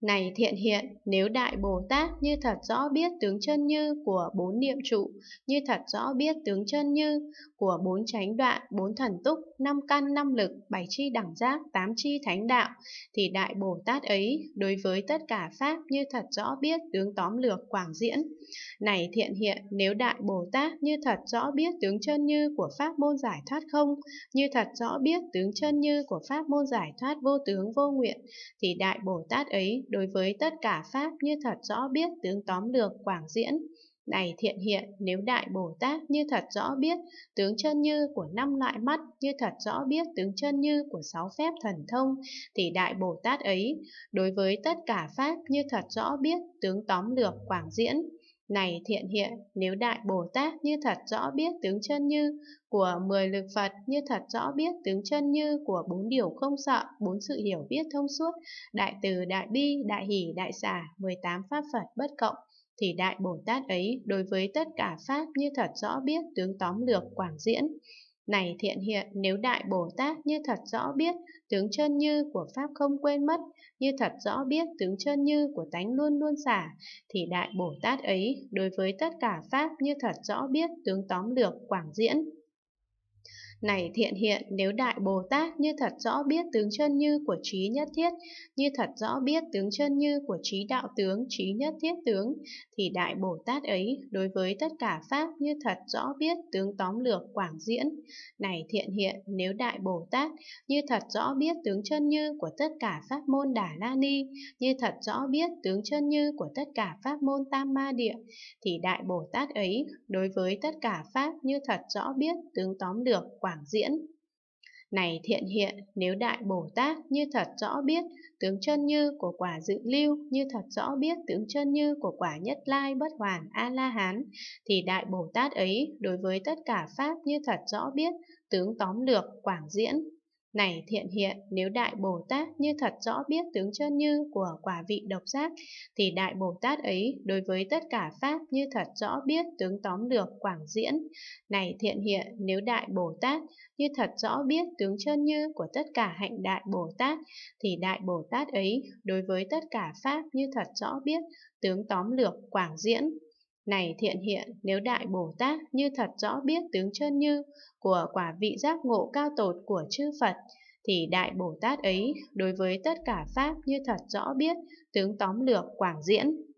Này thiện hiện, nếu Đại Bồ Tát như thật rõ biết tướng chân như của bốn niệm trụ, như thật rõ biết tướng chân như của bốn chánh đoạn, bốn thần túc, năm căn, năm lực, bảy chi đẳng giác, tám chi thánh đạo, thì Đại Bồ Tát ấy đối với tất cả Pháp như thật rõ biết tướng tóm lược quảng diễn. Này thiện hiện, nếu Đại Bồ Tát như thật rõ biết tướng chân như của Pháp môn giải thoát không, như thật rõ biết tướng chân như của Pháp môn giải thoát vô tướng vô nguyện, thì Đại Bồ Tát ấy đối với tất cả Pháp như thật rõ biết tướng tóm lược quảng diễn. Này thiện hiện, nếu Đại Bồ Tát như thật rõ biết tướng chân như của năm loại mắt, như thật rõ biết tướng chân như của sáu phép thần thông, thì Đại Bồ Tát ấy, đối với tất cả Pháp như thật rõ biết tướng tóm lược quảng diễn. Này thiện hiện, nếu Đại Bồ Tát như thật rõ biết tướng chân như của mười lực Phật, như thật rõ biết tướng chân như của bốn điều không sợ, bốn sự hiểu biết thông suốt, đại từ, đại bi, đại hỷ, đại xả, 18 pháp Phật bất cộng, thì Đại Bồ Tát ấy đối với tất cả Pháp như thật rõ biết tướng tóm lược quảng diễn. Này thiện hiện, nếu Đại Bồ Tát như thật rõ biết tướng chân như của Pháp không quên mất, như thật rõ biết tướng chân như của tánh luôn luôn xả, thì Đại Bồ Tát ấy đối với tất cả Pháp như thật rõ biết tướng tóm lược quảng diễn. Này thiện hiện, nếu Đại Bồ Tát như thật rõ biết tướng chân như của trí nhất thiết, như thật rõ biết tướng chân như của trí đạo tướng, trí nhất thiết tướng, thì Đại Bồ Tát ấy đối với tất cả Pháp như thật rõ biết tướng tóm lược quảng diễn. Này thiện hiện, nếu Đại Bồ Tát như thật rõ biết tướng chân như của tất cả Pháp môn Đà La Ni, như thật rõ biết tướng chân như của tất cả Pháp môn Tam Ma Địa, thì Đại Bồ Tát ấy đối với tất cả Pháp như thật rõ biết tướng tóm lược quảng quảng diễn. Này thiện hiện, nếu Đại Bồ Tát như thật rõ biết tướng chân như của quả dự lưu, như thật rõ biết tướng chân như của quả nhất lai bất hoàn A-la-hán, thì Đại Bồ Tát ấy đối với tất cả Pháp như thật rõ biết tướng tóm lược quảng diễn. Này thiện hiện, nếu Đại Bồ Tát như thật rõ biết tướng chân như của quả vị độc giác, thì Đại Bồ Tát ấy đối với tất cả Pháp như thật rõ biết tướng tóm lược quảng diễn. Này thiện hiện, nếu Đại Bồ Tát như thật rõ biết tướng chân như của tất cả hạnh Đại Bồ Tát, thì Đại Bồ Tát ấy đối với tất cả Pháp như thật rõ biết tướng tóm lược quảng diễn. Này thiện hiện, nếu Đại Bồ Tát như thật rõ biết tướng chân như của quả vị giác ngộ cao tột của chư Phật, thì Đại Bồ Tát ấy đối với tất cả Pháp như thật rõ biết tướng tóm lược quảng diễn.